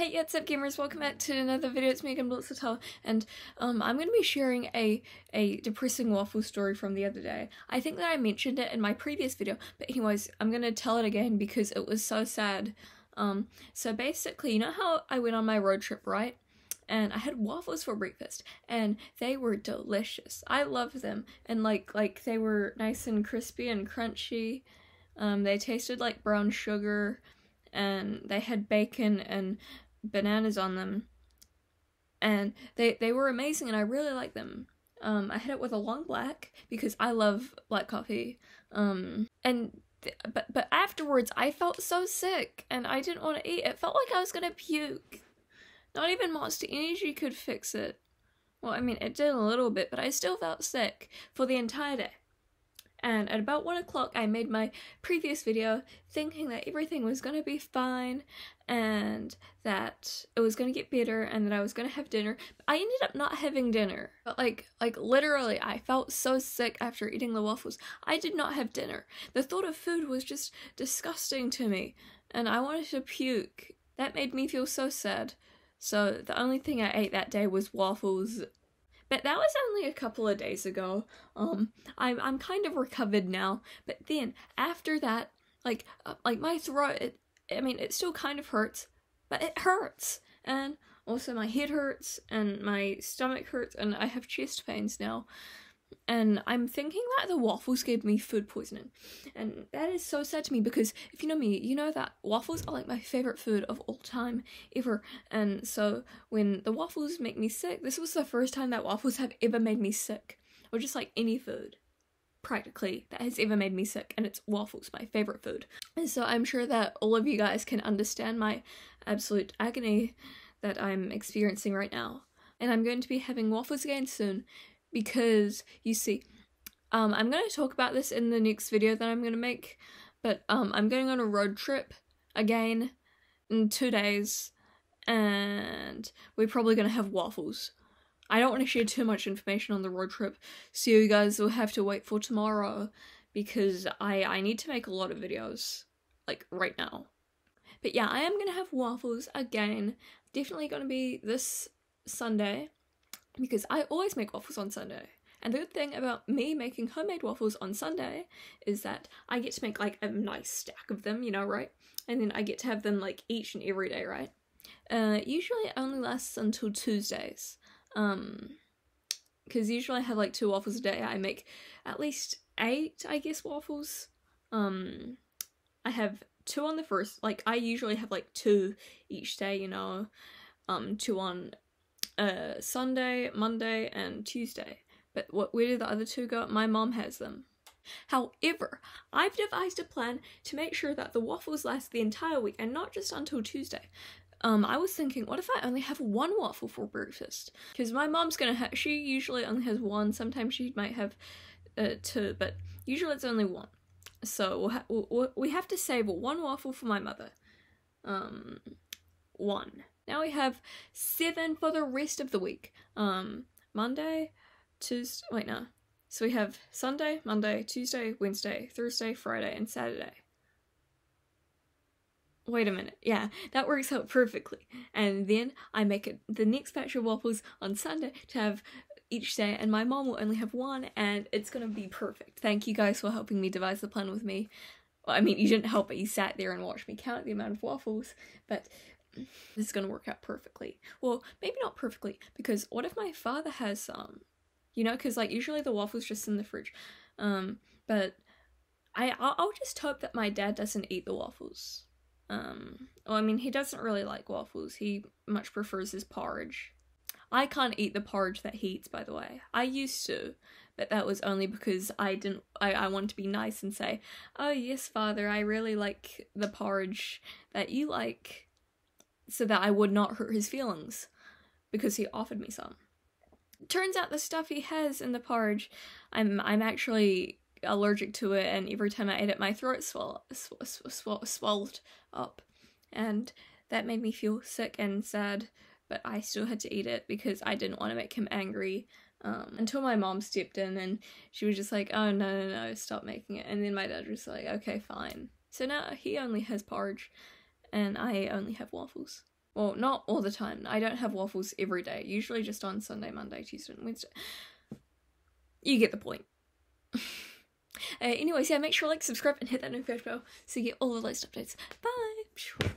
Hey, what's up gamers? Welcome back to another video. It's me Megan Blitzertel, and um, I'm going to be sharing a, a depressing waffle story from the other day. I think that I mentioned it in my previous video, but anyways, I'm going to tell it again because it was so sad. Um, so basically, you know how I went on my road trip, right? And I had waffles for breakfast, and they were delicious. I love them, and like like they were nice and crispy and crunchy. Um, they tasted like brown sugar and they had bacon and bananas on them. And they, they were amazing and I really liked them. Um, I had it with a long black because I love black coffee. Um, and th- but but afterwards I felt so sick and I didn't want to eat. It felt like I was gonna puke. Not even Monster Energy could fix it. Well, I mean, it did a little bit, but I still felt sick for the entire day and at about 1 o'clock I made my previous video thinking that everything was to be fine and that it was to get better and that I was to have dinner. I ended up not having dinner. But like like literally I felt so sick after eating the waffles. I did not have dinner. The thought of food was just disgusting to me and I wanted to puke. That made me feel so sad. So the only thing I ate that day was waffles but that was only a couple of days ago. Um, I'm I'm kind of recovered now. But then after that, like uh, like my throat, it, I mean, it still kind of hurts, but it hurts, and also my head hurts and my stomach hurts, and I have chest pains now and I'm thinking that the waffles gave me food poisoning. And that is so sad to me because if you know me, you know that waffles are like my favorite food of all time ever. And so when the waffles make me sick, this was the first time that waffles have ever made me sick. Or just like any food practically that has ever made me sick and it's waffles my favorite food and so i'm sure that all of you guys can understand my absolute agony that i'm experiencing right now and i'm going to be having waffles again soon because you see, um, I'm going to talk about this in the next video that I'm going to make, but um, I'm going on a road trip again in two days, and we're probably going to have waffles. I don't want to share too much information on the road trip, so you guys will have to wait for tomorrow because I I need to make a lot of videos like right now. But yeah, I am gonna have waffles again. Definitely gonna be this Sunday because I always make waffles on Sunday. And the good thing about me making homemade waffles on Sunday is that I get to make like a nice stack of them, you know, right? And then I get to have them like each and every day, right? Uh, usually it only lasts until Tuesdays. Um, because usually I have like two waffles a day. I make at least eight, I guess, waffles. Um, I have two on the first, like I usually have like two each day, you know, um, two on uh, Sunday, Monday, and Tuesday. But what, where do the other two go? My mom has them. However, I've devised a plan to make sure that the waffles last the entire week and not just until Tuesday. Um, I was thinking, what if I only have one waffle for breakfast? Because my mom's gonna have, she usually only has one, sometimes she might have uh, two, but usually it's only one. So we'll ha we'll, we have to save one waffle for my mother. Um, one. Now we have seven for the rest of the week. Um, Monday, Tuesday, wait, no. So we have Sunday, Monday, Tuesday, Wednesday, Thursday, Friday, and Saturday. Wait a minute. Yeah, that works out perfectly. And then I make it the next batch of waffles on Sunday to have each day, and my mom will only have one, and it's gonna be perfect. Thank you guys for helping me devise the plan with me. Well, I mean, you didn't help, but you sat there and watched me count the amount of waffles. But this is going to work out perfectly. Well, maybe not perfectly, because what if my father has some? You know, because like usually the waffles just in the fridge. Um, but I I'll just hope that my dad doesn't eat the waffles. Um, well, I mean he doesn't really like waffles. He much prefers his porridge. I can't eat the porridge that he eats, by the way. I used to, but that was only because I didn't. I I wanted to be nice and say, "Oh yes, father, I really like the porridge that you like." So that I would not hurt his feelings because he offered me some. Turns out the stuff he has in the porridge, I'm I'm actually allergic to it, and every time I ate it, my throat swell, sw- sw- sw- swelled up, and that made me feel sick and sad. But I still had to eat it because I didn't want to make him angry. Um, until my mom stepped in and she was just like, "Oh no, no, no, stop making it." And then my dad was like, "Okay, fine." So now he only has porridge, and I only have waffles. Well, not all the time. I don't have waffles every day. Usually just on Sunday, Monday, Tuesday, and Wednesday. You get the point. uh, anyways, yeah, make sure like, subscribe, and hit that notification bell so you get all the latest updates. Bye!